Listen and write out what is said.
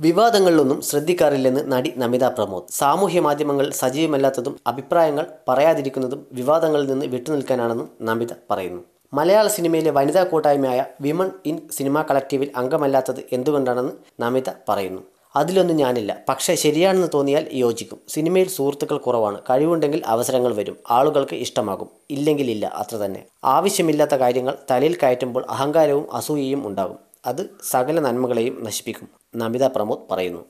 വിവാദങ്ങളിലൊന്നും ശ്രദ്ധിക്കാറില്ലെന്ന് നടി നമിത പ്രമോദ്. സാമൂഹ്യ മാധ്യമങ്ങൾ സജീവമല്ലാത്തതും അഭിപ്രായങ്ങൾ പറയാതിരിക്കുന്നതും വിവാദങ്ങളിൽ നിന്ന് വിട്ടുനിൽക്കാനാണെന്നും നമിത പറയുന്നു. മലയാള സിനിമയിലെ വനിതാ കൂട്ടായ്മയായ വിമൺ ഇൻ സിനിമാ കളക്റ്റീവിൽ അംഗമല്ലാത്തത് എന്തുകൊണ്ടാണെന്ന് നമിത പറയുന്നു. അതിലൊന്നും ഞാനില്ല. പക്ഷേ ശരിയാണെന്ന് തോന്നിയാൽ യോജിക്കും. സിനിമയിൽ സുഹൃത്തുക്കൾ കുറവാണ്. കഴിവുണ്ടെങ്കിൽ അവസരങ്ങൾ വരും. ആളുകൾക്ക് ഇഷ്ടമാകും. ഇല്ലെങ്കിൽ ഇല്ല. അത്ര തന്നെ. ആവശ്യമില്ലാത്ത കാര്യങ്ങൾ തലയിൽ കയറ്റുമ്പോൾ അഹങ്കാരവും അസൂയയും ഉണ്ടാകും. അത് സകല നന്മകളെയും നശിപ്പിക്കും. നമിത പ്രമോദ് പറയുന്നു.